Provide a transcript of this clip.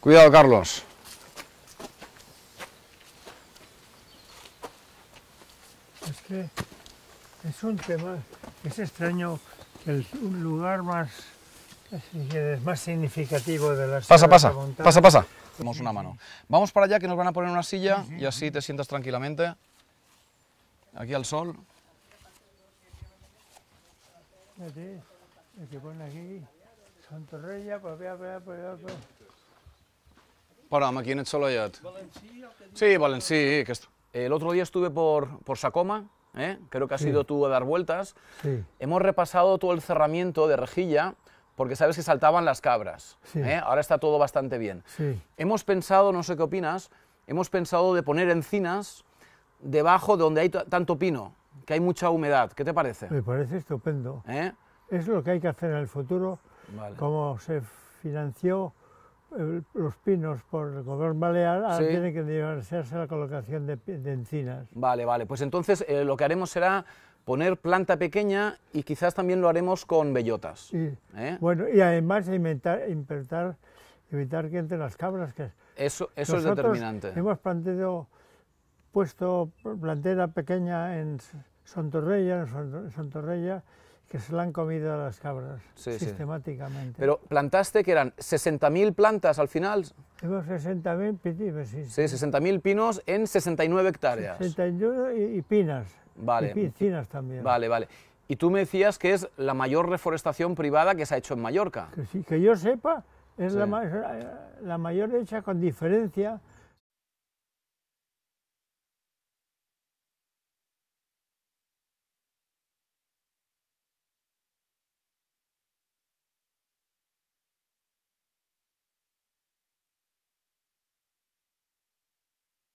Cuidado, Carlos. Es que es un tema, es extraño que el un lugar más, más significativo de la Pasa, pasa, Tramontana- pasa, pasa. Damos una mano. Vamos para allá que nos van a poner una silla y así te sientas tranquilamente. Aquí al sol. El que pone aquí, pues vea, vea, vea, vea. Para'm aquí en el Soleillet. Sí, Valencí. Que el otro día estuve por, por Sacoma, ¿eh? creo que has Sí. ido tú a dar vueltas. Sí, Hemos repasado todo el cerramiento de rejilla porque sabes que saltaban las cabras. Sí. ¿eh? Ahora está todo bastante bien. sí, Hemos pensado, no sé qué opinas, hemos pensado de poner encinas debajo de donde hay tanto pino, que hay mucha humedad. ¿Qué te parece? me parece estupendo. ¿Eh? Es lo que hay que hacer en el futuro, Vale. como se financió los pinos por el gobierno balear, ahora Sí. tiene que negociarse la colocación de, de encinas. Vale, vale. Pues entonces eh, lo que haremos será poner planta pequeña y quizás también lo haremos con bellotas. Y, ¿eh? Bueno, y además inventar, inventar- evitar que entren las cabras, que Eso, eso es determinante. Hemos planteado, puesto plantera pequeña en Sontorrella, en Son- Sontorrella, que se la han comido a las cabras Sí, sí. sistemáticamente. Pero plantaste que eran 60.000 plantas al final. Hemos 60.000 pinos, sí, Sí, 60.000 pinos en 69 hectáreas. 61 y, pinas. Vale. Y piscinas también. Vale, vale. Y tú me decías que es la mayor reforestación privada que se ha hecho en Mallorca. Que, sí, que yo sepa, es la, Sí. la mayor hecha con diferencia